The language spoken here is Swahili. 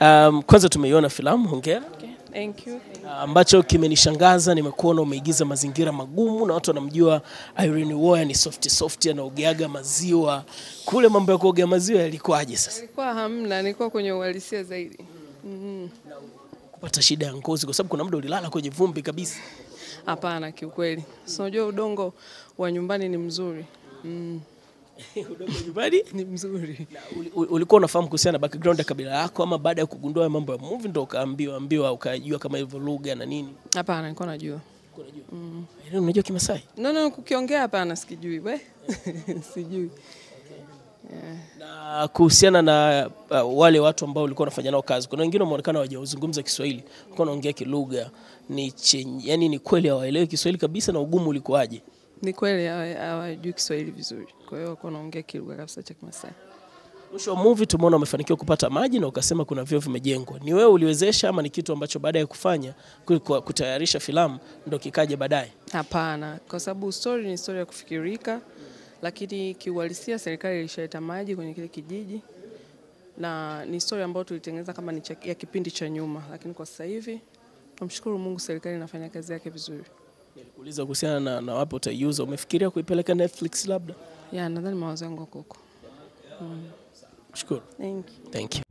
Um, kwanza tumeiona filamu, hongera. Okay, thank you. Ambacho kimenishangaza nimekuona umeigiza mazingira magumu na watu wanamjua Irene Uwoya ni soft soft, anaogeaga maziwa. Kule mambo ya kuogea maziwa yalikuwaje sasa? Ilikuwa hamna, nilikuwa kwenye uhalisia zaidi. Mm -hmm. Kupata shida ya ngozi, kwa sababu kuna muda ulilala kwenye vumbi kabisa. Hapana, kiukweli. Si unajua udongo wa nyumbani ni mzuri. Mm, Udongo nyumbani. ni mzuri. Uli- uli- Ulikuwa unafahamu kuhusiana na background ya kabila yako ama baada ya kugundua mambo ya movie ndo ukaambiwa ambiwa ukajua kama hivyo lugha na nini? Hapana, nilikuwa najua. Mm. unajua Kimasai? No, no, kukiongea hapana, sikijui. We. Sijui. na kuhusiana na uh, wale watu ambao ulikuwa unafanya nao kazi, kuna wengine wameonekana hawajazungumza Kiswahili, walikuwa wanaongea kilugha ni chenye, yani ni kweli hawaelewi Kiswahili kabisa, na ugumu ulikuwaje? Ni kweli hawa- hawajui Kiswahili vizuri. Kwa hiyo wako naongea kilugha kabisa cha Kimasai. Mwisho wa movie tumeona umefanikiwa kupata maji na ukasema kuna vyoo vimejengwa. Ni wewe uliwezesha ama ni kitu ambacho baada ya kufanya ku- ku- kutayarisha filamu ndo kikaja baadaye? Hapana, kwa sababu story ni story ya kufikirika, lakini kiuhalisia serikali ilishaleta maji kwenye kile kijiji na ni story ambayo tulitengeneza kama ni ya kipindi cha nyuma, lakini kwa sasa hivi tunamshukuru Mungu, serikali inafanya kazi yake vizuri. Nilikuuliza kuhusiana na, na wapi utaiuza, umefikiria kuipeleka Netflix labda? Yeah, nadhani mawazo yangu huko huko. Shukuru. Thank you. Thank you.